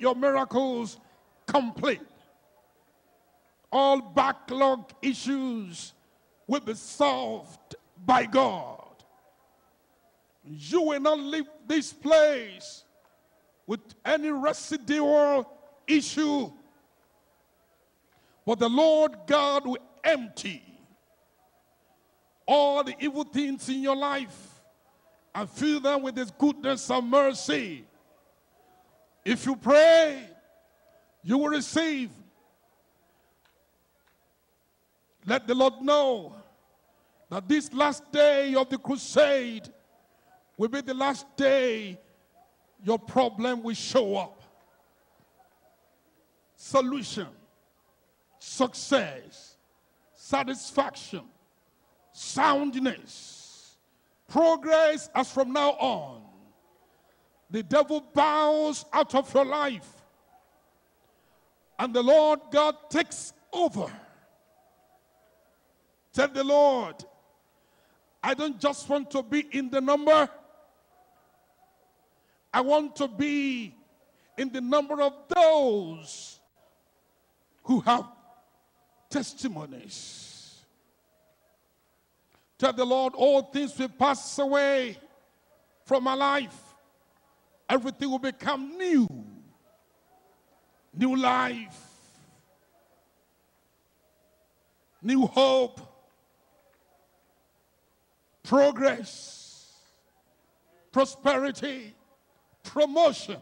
your miracles complete. All backlog issues will be solved by God. You will not leave this place with any residual issue. But the Lord God will empty all the evil things in your life and fill them with His goodness and mercy. If you pray, you will receive. Let the Lord know that this last day of the crusade will be the last day your problem will show up. Solution, success, satisfaction, soundness, progress as from now on. The devil bows out of your life, and the Lord God takes over. Tell the Lord, I don't just want to be in the number, I want to be in the number of those who have testimonies. Tell the Lord, all things will pass away from my life. Everything will become new. New life. New hope. Progress. Prosperity promotion.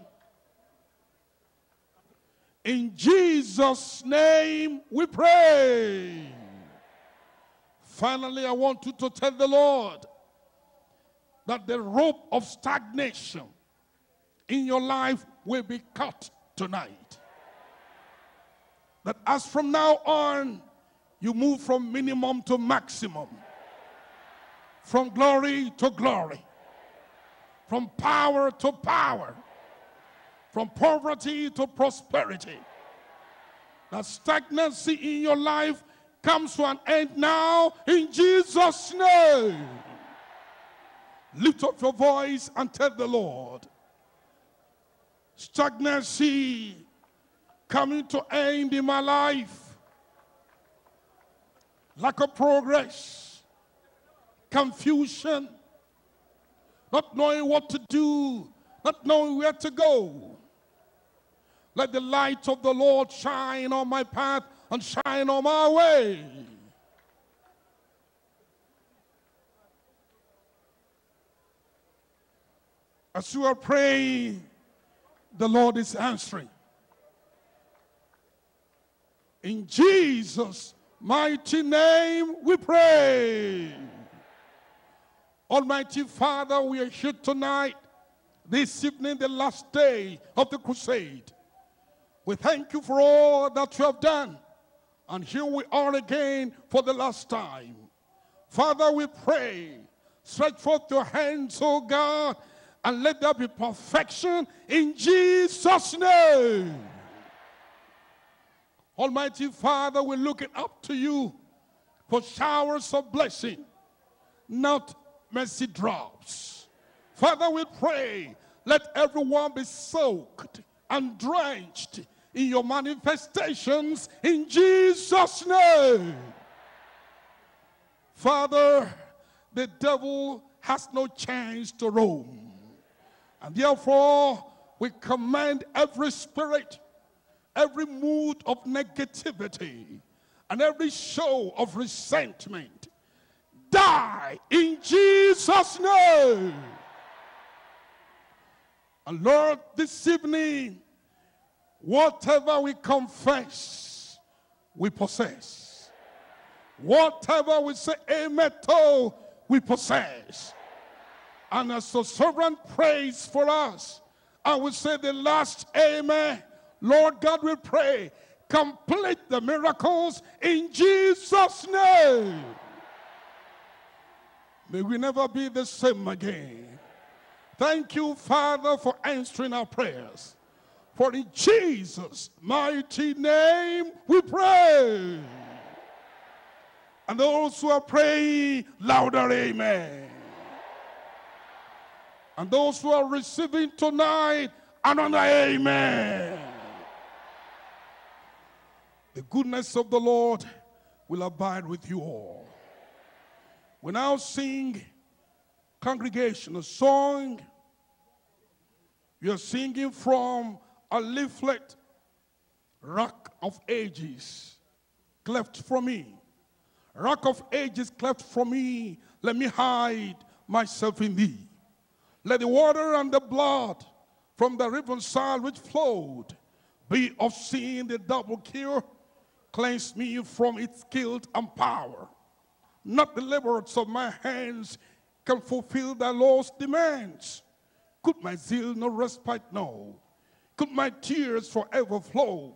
In Jesus' name we pray. Finally, I want you to tell the Lord that the rope of stagnation in your life will be cut tonight. That as from now on, you move from minimum to maximum, from glory to glory from power to power, from poverty to prosperity. That stagnancy in your life comes to an end now in Jesus' name. Lift up your voice and tell the Lord. Stagnancy coming to end in my life. Lack of progress, confusion, not knowing what to do, not knowing where to go. Let the light of the Lord shine on my path and shine on my way. As you are praying, the Lord is answering. In Jesus' mighty name we pray. Almighty Father, we are here tonight, this evening, the last day of the crusade. We thank you for all that you have done. And here we are again for the last time. Father, we pray, stretch forth your hands, O God, and let there be perfection in Jesus' name. Almighty Father, we're looking up to you for showers of blessing, not mercy drops. Father, we pray, let everyone be soaked and drenched in your manifestations in Jesus' name. Father, the devil has no chance to roam. And therefore, we command every spirit, every mood of negativity, and every show of resentment die in Jesus' name. And Lord, this evening, whatever we confess, we possess. Whatever we say amen to, we possess. And as the servant prays for us, I will say the last amen. Lord God, we pray, complete the miracles in Jesus' name. May we never be the same again. Thank you, Father, for answering our prayers. For in Jesus' mighty name we pray. And those who are praying, louder amen. And those who are receiving tonight, another amen. The goodness of the Lord will abide with you all. We now sing congregation a song. We are singing from a leaflet, Rock of Ages, cleft from me. Rock of Ages, cleft from me. Let me hide myself in thee. Let the water and the blood from the riven side which flowed be of sin the double cure. Cleanse me from its guilt and power. Not the labors of my hands can fulfill the law's demands. Could my zeal no respite know? Could my tears forever flow?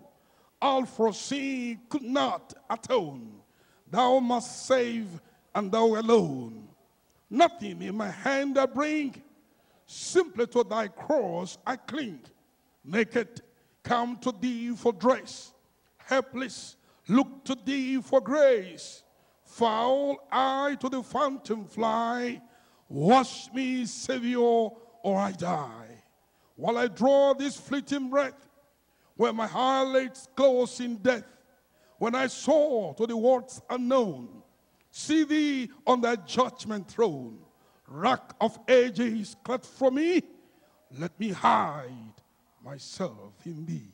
All for sin could not atone. Thou must save, and thou alone. Nothing in my hand I bring, simply to thy cross I cling. Naked, come to thee for dress. Helpless, look to thee for grace. Foul I to the fountain fly. Wash me, Savior, or I die. While I draw this fleeting breath, where my heart lays close in death, when I soar to the worlds unknown, see thee on thy judgment throne, rock of ages cut from me, let me hide myself in thee.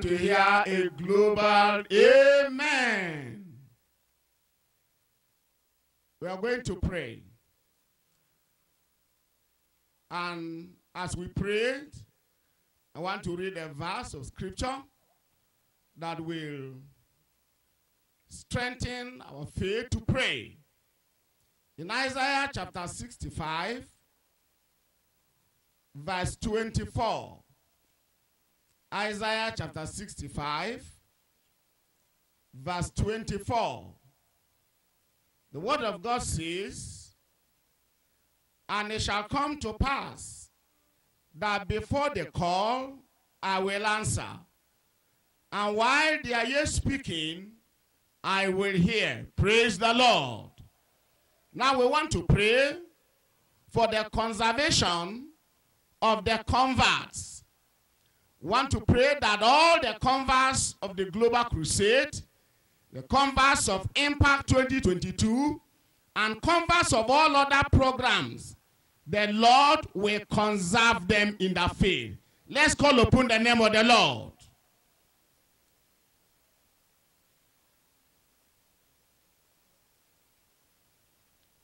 To hear a global amen. We are going to pray. And as we prayed, I want to read a verse of scripture that will strengthen our faith to pray. In Isaiah chapter 65, verse 24. Isaiah chapter 65, verse 24. The word of God says, And it shall come to pass that before they call, I will answer. And while they are yet speaking, I will hear. Praise the Lord. Now we want to pray for the conservation of the converts want to pray that all the converts of the Global Crusade, the converts of Impact 2022, and converts of all other programs, the Lord will conserve them in the faith. Let's call upon the name of the Lord.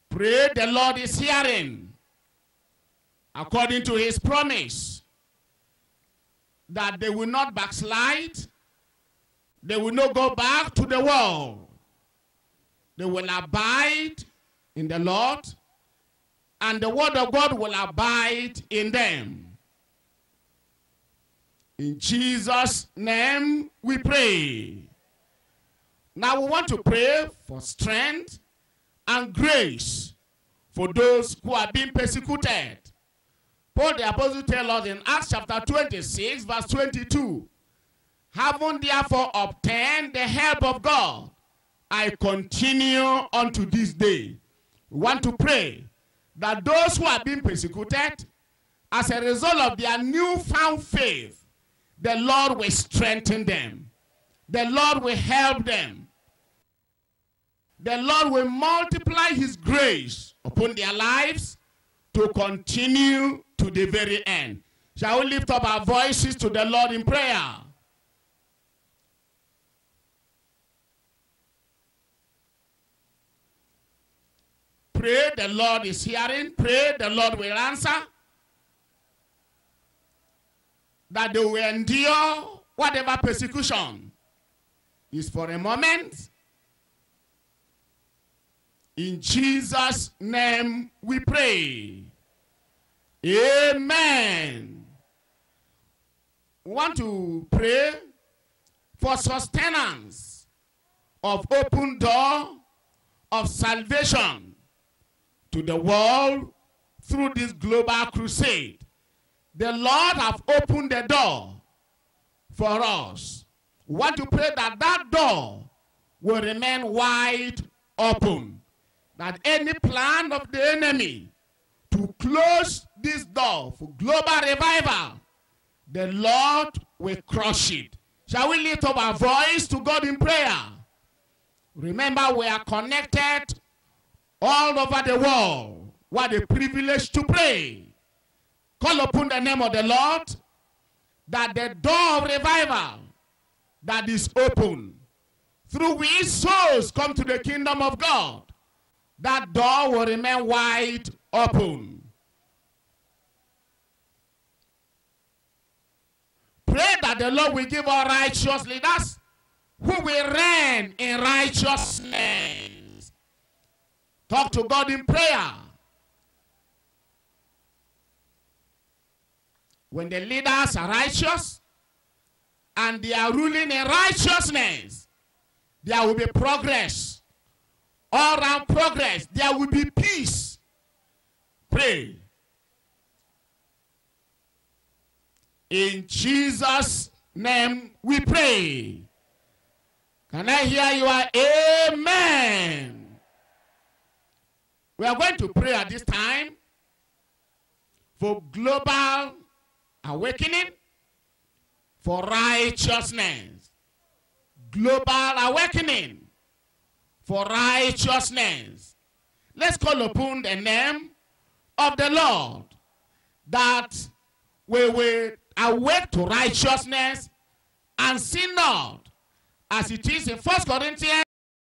Pray the Lord is hearing according to his promise that they will not backslide, they will not go back to the world. They will abide in the Lord, and the word of God will abide in them. In Jesus' name we pray. Now we want to pray for strength and grace for those who are being persecuted. Paul the Apostle tells us in Acts chapter 26, verse 22 Having therefore obtained the help of God, I continue unto this day. We want to pray that those who are being persecuted, as a result of their newfound faith, the Lord will strengthen them. The Lord will help them. The Lord will multiply his grace upon their lives to continue to the very end. Shall we lift up our voices to the Lord in prayer? Pray, the Lord is hearing. Pray, the Lord will answer. That they will endure whatever persecution is for a moment. In Jesus' name we pray. Amen. Want to pray for sustenance of open door of salvation to the world through this global crusade. The Lord have opened the door for us. Want to pray that that door will remain wide open. That any plan of the enemy to close this door for global revival, the Lord will crush it. Shall we lift up our voice to God in prayer? Remember, we are connected all over the world. What a privilege to pray. Call upon the name of the Lord that the door of revival that is open through which souls come to the kingdom of God, that door will remain wide open. Pray that the Lord will give us righteous leaders who will reign in righteousness. Talk to God in prayer. When the leaders are righteous and they are ruling in righteousness, there will be progress. All around progress, there will be peace. Pray. In Jesus' name we pray. Can I hear your amen? We are going to pray at this time for global awakening, for righteousness. Global awakening, for righteousness. Let's call upon the name of the Lord that we will awake to righteousness and sin not, as it is in First Corinthians